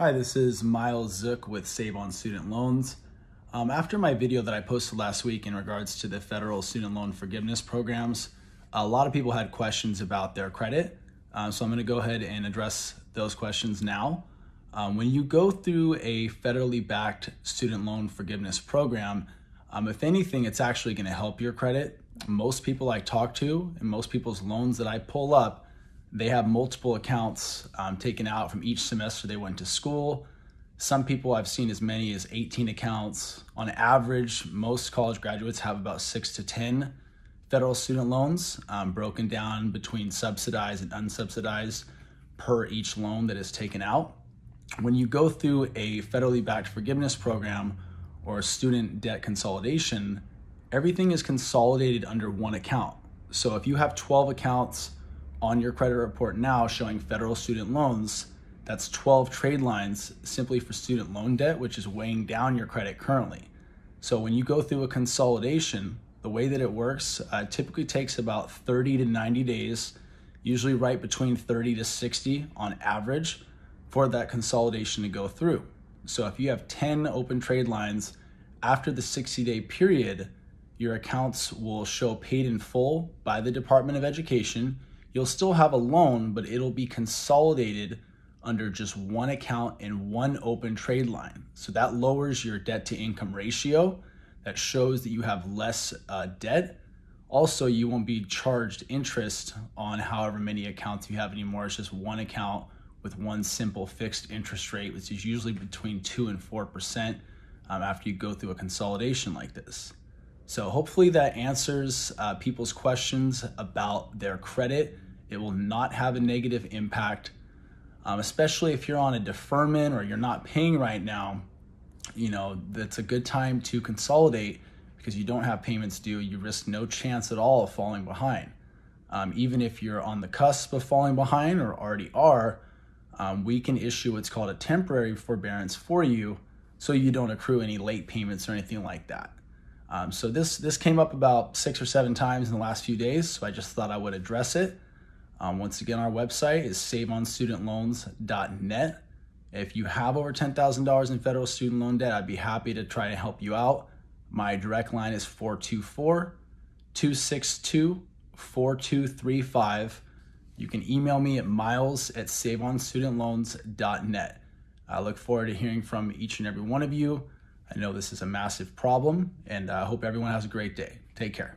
Hi, this is Miles Zook with Save on Student Loans. Um, after my video that I posted last week in regards to the federal student loan forgiveness programs, a lot of people had questions about their credit. Uh, so I'm going to go ahead and address those questions now. Um, when you go through a federally backed student loan forgiveness program, um, if anything, it's actually going to help your credit. Most people I talk to and most people's loans that I pull up they have multiple accounts um, taken out from each semester they went to school. Some people I've seen as many as 18 accounts. On average, most college graduates have about six to 10 federal student loans um, broken down between subsidized and unsubsidized per each loan that is taken out. When you go through a federally backed forgiveness program or student debt consolidation, everything is consolidated under one account. So if you have 12 accounts, on your credit report now showing federal student loans, that's 12 trade lines simply for student loan debt, which is weighing down your credit currently. So when you go through a consolidation, the way that it works uh, typically takes about 30 to 90 days, usually right between 30 to 60 on average, for that consolidation to go through. So if you have 10 open trade lines after the 60 day period, your accounts will show paid in full by the Department of Education you'll still have a loan, but it'll be consolidated under just one account and one open trade line. So that lowers your debt to income ratio. That shows that you have less uh, debt. Also, you won't be charged interest on however many accounts you have anymore. It's just one account with one simple fixed interest rate, which is usually between 2 and 4% um, after you go through a consolidation like this. So hopefully that answers uh, people's questions about their credit. It will not have a negative impact, um, especially if you're on a deferment or you're not paying right now. You know, that's a good time to consolidate because you don't have payments due. You risk no chance at all of falling behind. Um, even if you're on the cusp of falling behind or already are, um, we can issue what's called a temporary forbearance for you so you don't accrue any late payments or anything like that. Um, so this this came up about six or seven times in the last few days, so I just thought I would address it. Um, once again, our website is saveonstudentloans.net. If you have over $10,000 in federal student loan debt, I'd be happy to try to help you out. My direct line is 424 262 4235. You can email me at miles at saveonstudentloans.net. I look forward to hearing from each and every one of you. I know this is a massive problem, and uh, I hope everyone has a great day. Take care.